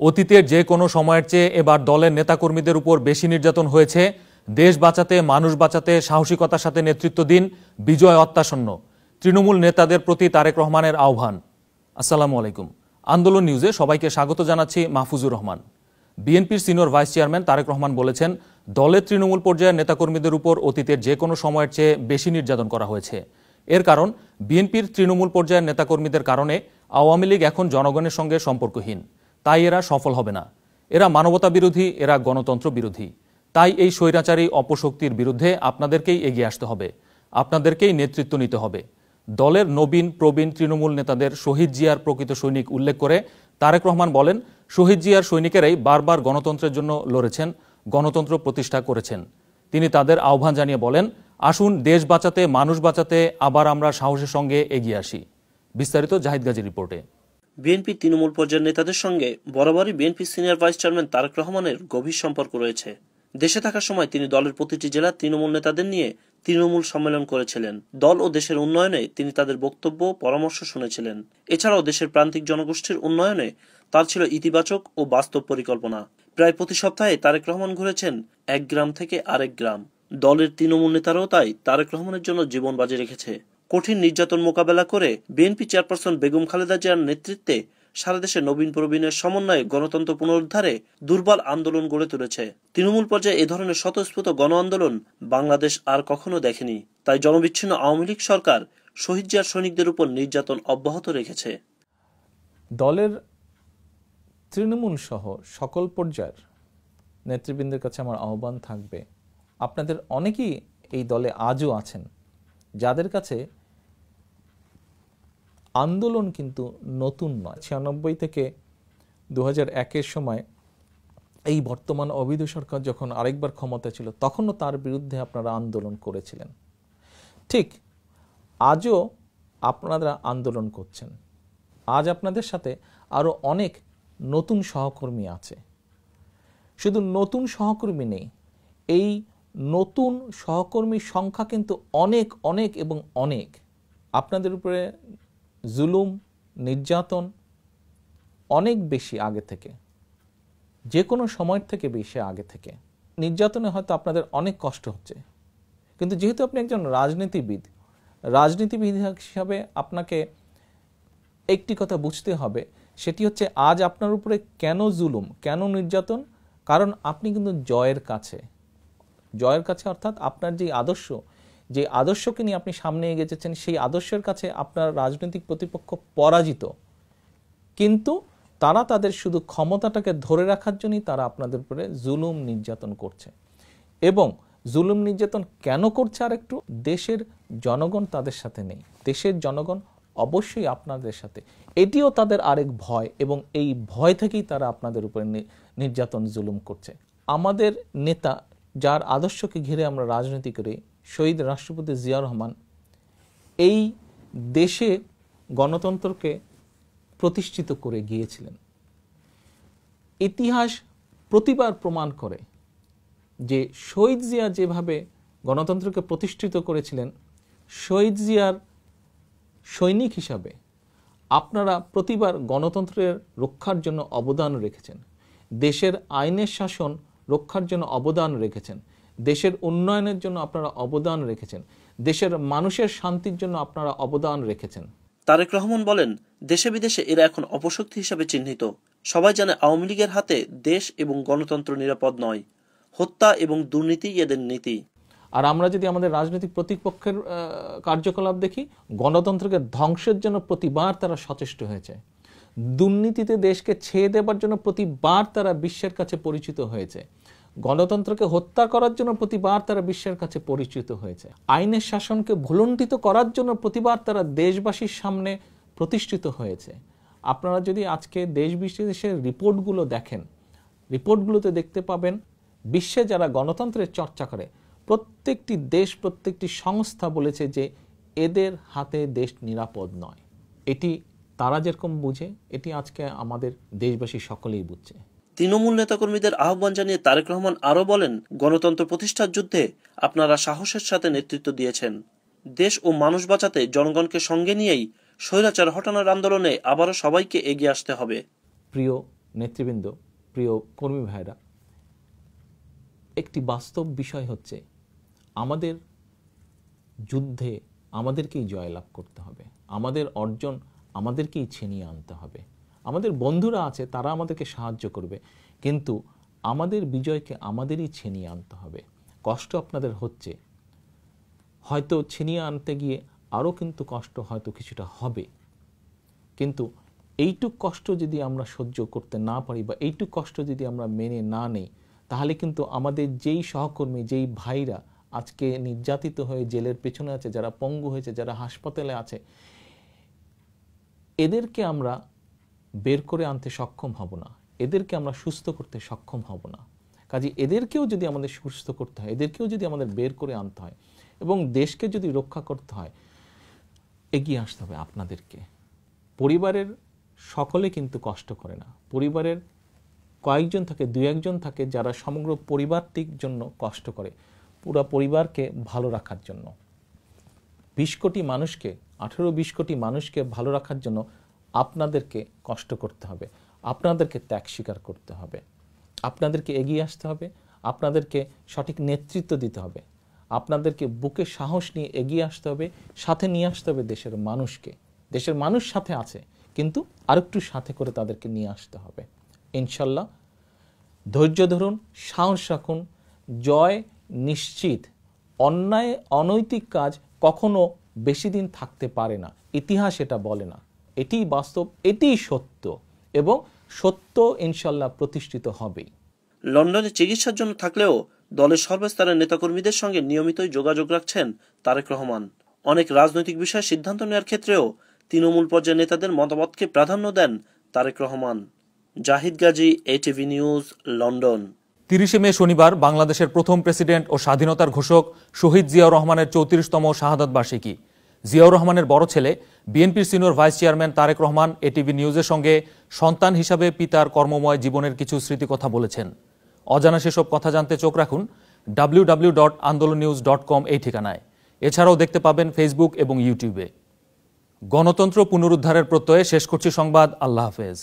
অতীতের যে কোনো সময়ের চেয়ে এবার দলের নেতাকর্মীদের উপর বেশি নির্যাতন হয়েছে। দেশ বাঁচাতে, মানুষ বাঁচাতে সাহসিকতার সাথে নেতৃত্ব দিন বিজয় অত্যাসন্ন তৃণমূল নেতাদের প্রতি তারেক রহমানের আহ্বান। আসসালামু আলাইকুম। আন্দোলন নিউজে সবাইকে স্বাগত জানাচ্ছি মাহফুজুর রহমান। বিএনপির senior vice chairman Tarique Rahman বলেছেন, দলের তৃণমূল পর্যায়ের নেতাকর্মীদের উপর অতীতের যে কোনো সময়ের চেয়ে বেশি নির্যাতন করা হয়েছে। এর কারণ, বিএনপির তৃণমূল পর্যায়ের নেতাকর্মীদের কারণে আওয়ামী লীগ এখন জনগণের সঙ্গে সম্পর্কহীন। তাই এরা সফল হবে না। এরা মানবতা বিরোধী এরা গণতন্ত্র বিরোধী তাই এই স্বৈরাচারী অপশক্তির বিরুদ্ধে আপনাদেরকেই এগিয়ে আসতে হবে। আপনাদেরকেই নেতৃত্ব নিতে হবে। দলের নবীন, প্রবীণ তৃণমূল নেতাদের শহীদ জিয়ার প্রকৃত সৈনিক উল্লেখ করে তারেক রহমান বলেন, শহীদ জিয়ার সৈনিকেরাই বারবার গণতন্ত্রের জন্য লড়েছেন, গণতন্ত্র প্রতিষ্ঠা করেছেন। তিনি তাদের আহ্বান জানিয়ে বলেন, আসুন দেশ বাঁচাতে, মানুষ বাঁচাতে আবার আমরা সাহসের সঙ্গে এগিয়ে আসি। বিস্তারিত জাহিদ গাজী রিপোর্টে। বিএনপি তৃণমূল পর্যায়ের নেতাদের সঙ্গে বরাবরই BNP senior vice chairman Tarique রহমানের গভীর সম্পর্ক রয়েছে। দেশে থাকার সময় তিনি দলের প্রতিটি জেলার তৃণমূল নেতাদের নিয়ে তৃণমূল সম্মেলন করেছিলেন। দল ও দেশের উন্নয়নে তিনি তাদের বক্তব্য, পরামর্শ শুনেছিলেন। এছাড়াও দেশের প্রান্তিক জনগোষ্ঠীর উন্নয়নে তার ছিল ইতিবাচক ও বাস্তব পরিকল্পনা। প্রায় প্রতি সপ্তাহে তারেক রহমান ঘুরেছেন এক গ্রাম থেকে আরেক গ্রাম। দলের তৃণমূল নেতারাও তাই তারেক রহমানের জন্য জীবন বাজি রেখেছে। কঠিন নির্যাতন মোকাবেলা করে বিএনপি চেয়ারপারসন বেগম খালেদা জিয়ার নেতৃত্বে সারা দেশে নবীন প্রবীণের সমন্বয়ে গণতন্ত্র পুনরুদ্ধারে দুর্বল আন্দোলন গড়ে তুলেছে। তৃণমূল পর্যায়ে এ ধরনের স্বতঃস্ফূর্ত গণ আন্দোলন বাংলাদেশ আর কখনো দেখেনি। তাই জনবিচ্ছিন্ন আওয়ামী লীগ সরকার শহীদ জিয়ার সৈনিকদের উপর নির্যাতন অব্যাহত রেখেছে। দলের তৃণমূল সহ সকল পর্যায়ের নেতৃবৃন্দের কাছে আমার আহ্বান থাকবে, আপনাদের অনেকেই এই দলে আজও আছেন, যাদের কাছে আন্দোলন কিন্তু নতুন নয়। ছিয়ানব্বই থেকে দু হাজার একের সময় এই বর্তমান অবৈধ সরকার যখন আরেকবার ক্ষমতা ছিল, তখনও তার বিরুদ্ধে আপনারা আন্দোলন করেছিলেন। ঠিক আজও আপনারা আন্দোলন করছেন। আজ আপনাদের সাথে আরও অনেক নতুন সহকর্মী আছে। শুধু নতুন সহকর্মী নেই, এই নতুন সহকর্মীর সংখ্যা কিন্তু অনেক অনেক এবং অনেক। আপনাদের উপরে জুলুম, নির্যাতন অনেক বেশি আগে থেকে। যে কোনো সময়ের থেকে বেশি আগে থেকে। নির্যাতনে হয়তো আপনাদের অনেক কষ্ট হচ্ছে। কিন্তু যেহেতু আপনি একজন রাজনীতিবিদ রাজনীতিবিদ হিসাবে আপনাকে একটি কথা বুঝতে হবে, সেটি হচ্ছে আজ আপনার উপরে কেন জুলুম, কেন নির্যাতন? কারণ আপনি কিন্তু জয়ের কাছে। জয়ের কাছে অর্থাৎ আপনার যে আদর্শ যে আদর্শকে নিয়ে আপনি সামনে এগিয়েছেন সেই আদর্শের কাছে আপনার রাজনৈতিক প্রতিপক্ষ পরাজিত। কিন্তু তারা তাদের শুধু ক্ষমতাটাকে ধরে রাখার জন্যই তারা আপনাদের উপরে জুলুম নির্যাতন করছে। এবং জুলুম নির্যাতন কেন করছে আর একটু দেশের জনগণ তাদের সাথে নেই। দেশের জনগণ অবশ্যই আপনাদের সাথে। এটিও তাদের আরেক ভয় এবং এই ভয় থেকেই তারা আপনাদের উপরে নির্যাতন, জুলুম করছে। আমাদের নেতা, যার আদর্শকে ঘিরে আমরা রাজনীতি করি শহীদ রাষ্ট্রপতি জিয়া রহমান এই দেশে গণতন্ত্রকে প্রতিষ্ঠিত করে গিয়েছিলেন। ইতিহাস প্রতিবার প্রমাণ করে যে শহীদ জিয়া যেভাবে গণতন্ত্রকে প্রতিষ্ঠিত করেছিলেন, শহীদ জিয়ার সৈনিক হিসাবে আপনারা প্রতিবার গণতন্ত্রের রক্ষার জন্য অবদান রেখেছেন, দেশের আইনের শাসন রক্ষার জন্য অবদান রেখেছেন দেশের উন্নয়নের জন্য আপনারা অবদান রেখেছেন। দেশের মানুষের শান্তির জন্য আপনারা অবদান রেখেছেন। তারেক রহমান বলেন দেশে বিদেশে এরা এখন অপশক্তি হিসাবে চিহ্নিত। সবাই জানে আওয়ামী লীগের হাতে দেশ এবং গণতন্ত্র নিরাপদ নয়। হত্যা এবং দুর্নীতি এদের নীতি। আর আমরা যদি আমাদের রাজনৈতিক প্রতিপক্ষের কার্যকলাপ দেখি গণতন্ত্রকে ধ্বংসের জন্য প্রতিবার তারা সচেষ্ট হয়েছে। দুর্নীতিতে দেশকে ছেয়ে দেবার জন্য প্রতিবার তারা বিশ্বের কাছে পরিচিত হয়েছে। গণতন্ত্রকে হত্যা করার জন্য প্রতিবার তারা বিশ্বের কাছে পরিচিত হয়েছে। আইনের শাসনকে ভুলণ্ঠিত করার জন্য প্রতিবার তারা দেশবাসীর সামনে প্রতিষ্ঠিত হয়েছে। আপনারা যদি আজকে দেশ বিশেষের রিপোর্টগুলো দেখেন, রিপোর্টগুলোতে দেখতে পাবেন, বিশ্বে যারা গণতন্ত্রের চর্চা করে, প্রত্যেকটি দেশ, প্রত্যেকটি সংস্থা বলেছে যে এদের হাতে দেশ নিরাপদ নয়। এটি তারা যেরকম বুঝে, এটি আজকে আমাদের দেশবাসী সকলেই বুঝছে। তৃণমূল নেতাকর্মীদের আহ্বান জানিয়ে তারেক রহমান আরও বলেন, গণতন্ত্র প্রতিষ্ঠার যুদ্ধে আপনারা সাহসের সাথে নেতৃত্ব দিয়েছেন। দেশ ও মানুষ বাঁচাতে জনগণকে সঙ্গে নিয়েই স্বৈরাচার হটানোর আন্দোলনে আবারও সবাইকে এগিয়ে আসতে হবে। প্রিয় নেতৃবৃন্দ, প্রিয় কর্মী ভাইরা একটি বাস্তব বিষয় হচ্ছে, আমাদের যুদ্ধে আমাদেরকেই জয়লাভ করতে হবে। আমাদের অর্জন আমাদেরকেই ছিনিয়ে আনতে হবে। আমাদের বন্ধুরা আছে, তারা আমাদেরকে সাহায্য করবে। কিন্তু আমাদের বিজয়কে আমাদেরই ছিনিয়ে আনতে হবে। কষ্ট আপনাদের হচ্ছে। হয়তো ছিনিয়ে আনতে গিয়ে আরও কিন্তু কষ্ট হয়তো কিছুটা হবে। কিন্তু এইটুক কষ্ট যদি আমরা সহ্য করতে না পারি বা এইটুক কষ্ট যদি আমরা মেনে না নেই, তাহলে কিন্তু আমাদের যেই সহকর্মী, যেই ভাইরা আজকে নির্যাতিত হয়ে জেলের পেছনে আছে, যারা পঙ্গু হয়েছে, যারা হাসপাতালে আছে, এদেরকে আমরা বের করে আনতে সক্ষম হব না। এদেরকে আমরা সুস্থ করতে সক্ষম হব না। কাজে এদেরকেও যদি আমাদের সুস্থ করতে হয়, এদেরকেও যদি আমাদের বের করে আনতে হয় এবং দেশকে যদি রক্ষা করতে হয়, এগিয়ে আসতে হবে আপনাদেরকে। পরিবারের সকলে কিন্তু কষ্ট করে না। পরিবারের কয়েকজন থাকে দু একজন থাকে যারা সমগ্র পরিবারটির জন্য কষ্ট করে। পুরো পরিবারকে ভালো রাখার জন্য। বিশ কোটি মানুষকে, আঠেরো বিশ কোটি মানুষকে ভালো রাখার জন্য আপনাদেরকে কষ্ট করতে হবে, আপনাদেরকে ত্যাগ স্বীকার করতে হবে, আপনাদেরকে এগিয়ে আসতে হবে, আপনাদেরকে সঠিক নেতৃত্ব দিতে হবে, আপনাদেরকে বুকে সাহস নিয়ে এগিয়ে আসতে হবে, সাথে নিয়ে আসতে হবে দেশের মানুষকে, দেশের মানুষ সাথে আছে, কিন্তু আরেকটু সাথে করে তাদেরকে নিয়ে আসতে হবে। ইনশাল্লাহ ধৈর্য ধরুন, সাহস রাখুন, জয় নিশ্চিত, অন্যায়, অনৈতিক কাজ কখনো বেশি দিন থাকতে পারে না, ইতিহাস এটা বলে না। এটিই বাস্তব এটিই সত্য এবং সত্য ইনশাল্লাহ প্রতিষ্ঠিত হবেই। লন্ডনে চিকিৎসার জন্য থাকলেও দলের সর্বস্তরের নেতাকর্মীদের সঙ্গে নিয়মিতই যোগাযোগ রাখছেন তারেক রহমান। অনেক রাজনৈতিক বিষয়ে সিদ্ধান্ত নেওয়ার ক্ষেত্রেও তৃণমূল পর্যায়ের নেতাদের মতামতকে প্রাধান্য দেন Tarique Rahman. Zahid Gazi ATV news London. তিরিশে মে শনিবার বাংলাদেশের প্রথম প্রেসিডেন্ট ও স্বাধীনতার ঘোষক শহীদ জিয়াউর রহমানের চৌত্রিশতম শাহাদত বার্ষিকী। জিয়াউর রহমানের বড় ছেলে, বিএনপির senior vice chairman Tarique Rahman ATV নিউজের সঙ্গে সন্তান হিসাবে পিতার কর্মময় জীবনের কিছু স্মৃতি কথা বলেছেন। অজানা সেসব কথা জানতে চোখ রাখুন W dot Andolon news dot com এই ঠিকানায়। এছাড়াও দেখতে পাবেন ফেসবুক এবং ইউটিউবে। গণতন্ত্র পুনরুদ্ধারের প্রত্যয়ে শেষ করছি সংবাদ। আল্লাহ হাফেজ।